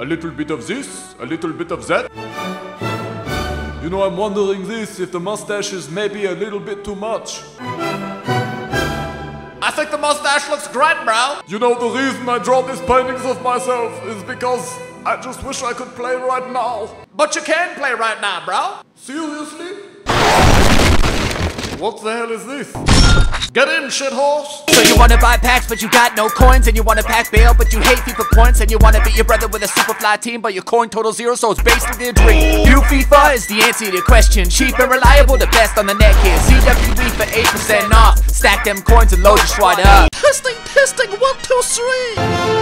a little bit of this, a little bit of that. You know, I'm wondering this if the mustache is maybe a little bit too much. I think the mustache looks great, bro. You know, the reason I draw these paintings of myself is because I just wish I could play right now. But you can play right now, bro. Seriously? What the hell is this? Get in, shithole. So you wanna buy packs, but you got no coins, and you wanna pack Bale, but you hate FIFA points, and you wanna beat your brother with a super fly team, but your coin total zero, so it's basically a dream. New FIFA is the answer to your question. Cheap and reliable, the best on the net here. ZWE for 8% off. Stack them coins and load your SWAT up. Pisting, pisting, one, two, three.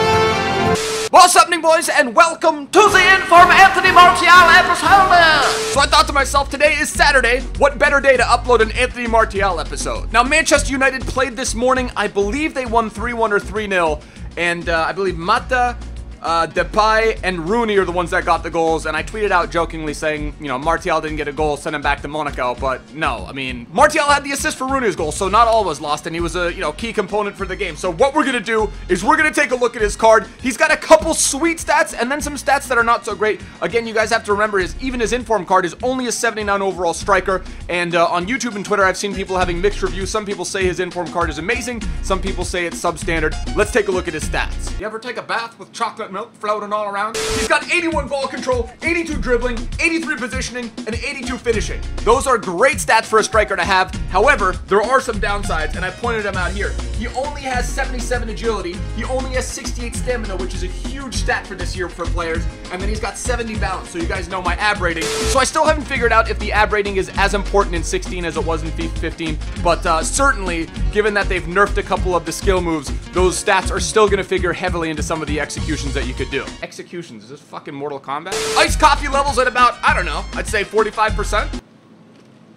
What's happening, boys, and welcome to the Inform Anthony Martial episode! So I thought to myself, today is Saturday. What better day to upload an Anthony Martial episode? Now, Manchester United played this morning. I believe they won 3-1 or 3-0. And uh, I believe Mata, uh, Depay and Rooney are the ones that got the goals, and I tweeted out jokingly saying, you know, Martial didn't get a goal, send him back to Monaco, but no, I mean, Martial had the assist for Rooney's goal, so not all was lost, and he was a, you know, key component for the game. So what we're gonna do is we're gonna take a look at his card. He's got a couple sweet stats, and then some stats that are not so great. Again, you guys have to remember, his even his inform card is only a 79 overall striker, and uh, on YouTube and Twitter, I've seen people having mixed reviews. Some people say his inform card is amazing, some people say it's substandard. Let's take a look at his stats. You ever take a bath with chocolate milk floating all around. He's got 81 ball control, 82 dribbling, 83 positioning, and 82 finishing. Those are great stats for a striker to have. However, there are some downsides, and I pointed them out here. He only has 77 agility. He only has 68 stamina, which is a huge stat for this year for players. And then he's got 70 balance, so you guys know my ab rating. So I still haven't figured out if the ab rating is as important in 16 as it was in FIFA 15. But uh, certainly, given that they've nerfed a couple of the skill moves, those stats are still going to figure heavily into some of the executions that you could do. Executions, is this fucking Mortal Kombat? Ice coffee levels at about, I don't know, I'd say 45%.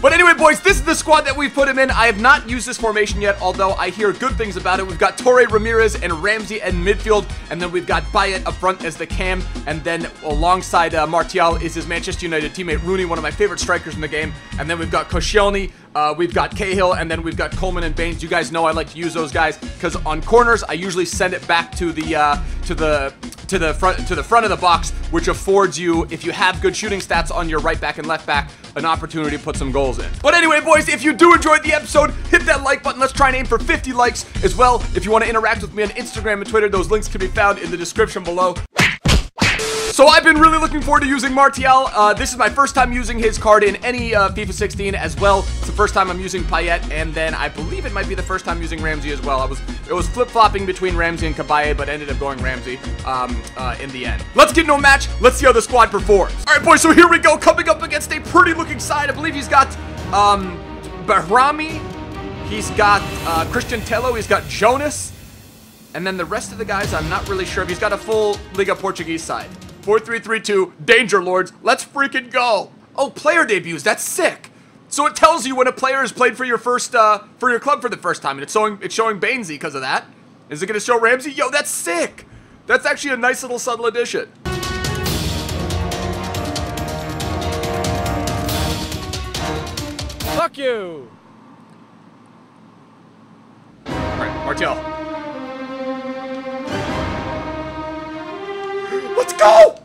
But anyway, boys, this is the squad that we've put him in. I have not used this formation yet, although I hear good things about it. We've got Touré Ramirez and Ramsey in midfield, and then we've got Payet up front as the cam, and then alongside uh, Martial is his Manchester United teammate Rooney, one of my favorite strikers in the game. And then we've got Koscielny, uh, we've got Cahill, and then we've got Coleman and Baines. You guys know I like to use those guys because on corners I usually send it back to the uh, to the to the front to the front of the box, which affords you, if you have good shooting stats on your right back and left back, an opportunity to put some goals in. But anyway, boys, if you do enjoy the episode, hit that like button. Let's try and aim for 50 likes as well. If you want to interact with me on Instagram and Twitter, those links can be found in the description below. So I've been really looking forward to using Martial. Uh, this is my first time using his card in any uh, FIFA 16 as well. It's the first time I'm using Payet, and then I believe it might be the first time using Ramsey as well. I was it was flip flopping between Ramsey and Cabaye, but ended up going Ramsey um, uh, in the end. Let's get no match. Let's see how the squad performs. All right, boys. So here we go. Coming up against a pretty looking side. I believe he's got um, Brahimi. He's got uh, Christian Tello. He's got Jonas. And then the rest of the guys, I'm not really sure if he's got a full Liga Portuguese side. 4332, Danger Lords, let's freaking go. Oh, player debuts, that's sick. So it tells you when a player has played for your first, uh, for your club for the first time, and it's showing, it's showing Bainesy because of that. Is it gonna show Ramsey? Yo, that's sick. That's actually a nice little subtle addition. Fuck you! Alright, Martial. Let's go!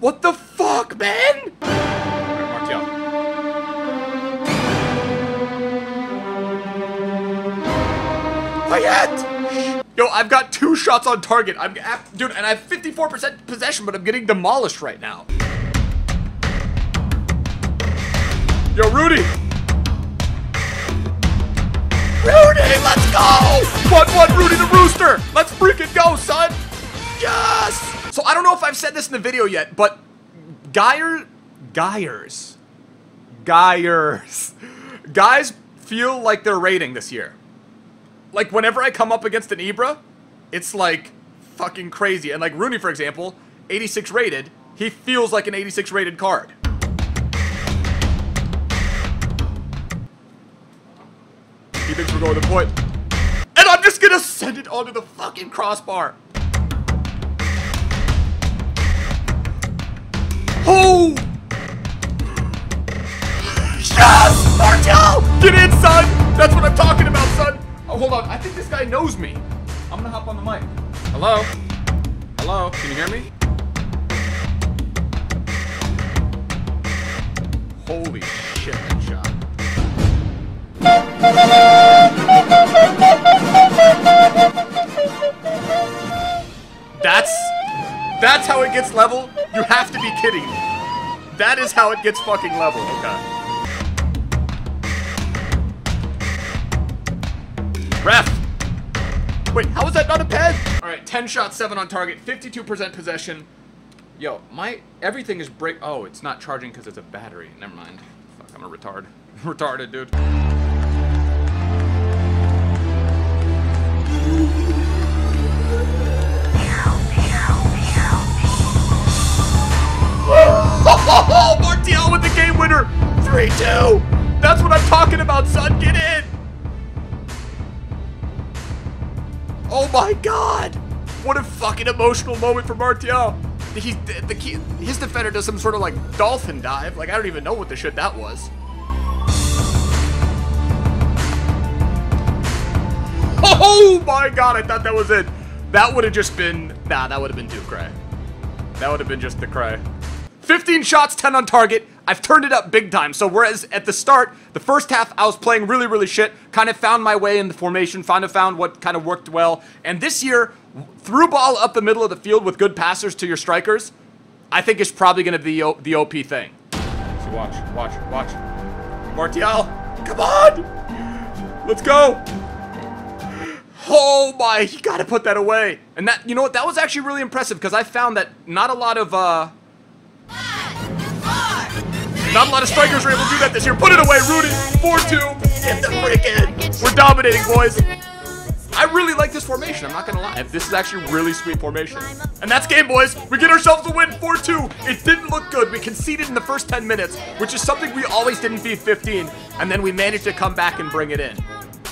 What the fuck, man? Martial. Yo, I've got two shots on target. I'm, uh, dude, and I have 54% possession, but I'm getting demolished right now. Yo, Rudy! Rudy, let's go! 1-1 Rudy the Rooster! Let's freaking go, son! Yes! So I don't know if I've said this in the video yet, but Geyer... Geyers. Geyers. Guys feel like they're rating this year. Like, whenever I come up against an Ibra, it's like fucking crazy. And like Rooney, for example, 86 rated, he feels like an 86 rated card. He thinks we're going to point. And I'm just gonna send it onto the fucking crossbar. Oh! Yes! Martial! Get in, son! That's what I'm talking about, son! Oh, hold on. I think this guy knows me. I'm gonna hop on the mic. Hello? Hello? Can you hear me? Holy shit, that shot. That's that's how it gets level? You have to be kidding me. That is how it gets fucking level. Okay. Ref! Wait, how is that not a pen? Alright, 10 shots, 7 on target, 52% possession. Yo, my everything is break. Oh, it's not charging because it's a battery. Never mind. Fuck, I'm a retard. Retarded, dude. Oh, Martial with the game winner! 3-2! That's what I'm talking about, son! Get in! Oh my god! What a fucking emotional moment for Martial! He's the, the his defender does some sort of like dolphin dive. Like I don't even know what the shit that was. Oh my god! I thought that was it. That would have just been nah. That would have been too cray. That would have been just the cray. 15 shots, 10 on target. I've turned it up big time. So whereas at the start, the first half, I was playing really, really shit, kind of found my way in the formation, kind of found what kind of worked well. And this year, through ball up the middle of the field with good passers to your strikers, I think is probably going to be the OP thing. So watch, watch, watch. Martial, come on! Let's go! Oh my, you gotta put that away. And that, you know what, that was actually really impressive because I found that not a lot of, uh, not a lot of strikers were able to do that this year. Put it away, Rudy. 4-2. Get the frick in. We're dominating, boys. I really like this formation, I'm not gonna lie. This is actually really sweet formation. And that's game, boys. We get ourselves a win, 4-2. It didn't look good. We conceded in the first 10 minutes, which is something we always did in FIFA 15, and then we managed to come back and bring it in.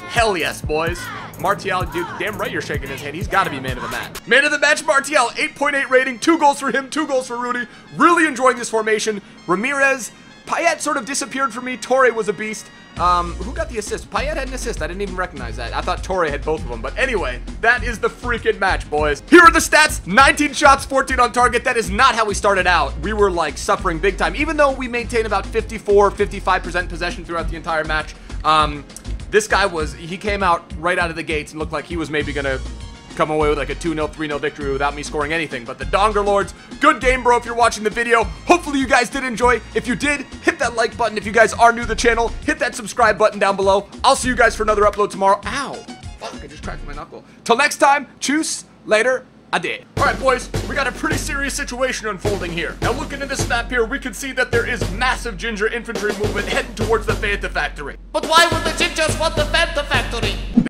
Hell yes, boys. Martial, dude, damn right you're shaking his hand. He's got to be man of the match. Man of the match, Martial, 8.8 rating, two goals for him, two goals for Rudy. Really enjoying this formation. Ramirez, Payet sort of disappeared for me. Touré was a beast. Um, who got the assist? Payet had an assist. I didn't even recognize that. I thought Touré had both of them. But anyway, that is the freaking match, boys. Here are the stats. 19 shots, 14 on target. That is not how we started out. We were like suffering big time. Even though we maintained about 54, 55% possession throughout the entire match. Um, this guy was, he came out right out of the gates and looked like he was maybe going to come away with like a 2-0, 3-0 victory without me scoring anything. But the Donger Lords, good game, bro, if you're watching the video. Hopefully you guys did enjoy. If you did, hit that like button. If you guys are new to the channel, hit that subscribe button down below. I'll see you guys for another upload tomorrow. Ow. Fuck, I just cracked my knuckle. Till next time, choose later. I did. Alright boys, we got a pretty serious situation unfolding here. Now looking at this map here, we can see that there is massive Ginger infantry movement heading towards the Fanta factory. But why would the Gingers want the Fanta factory?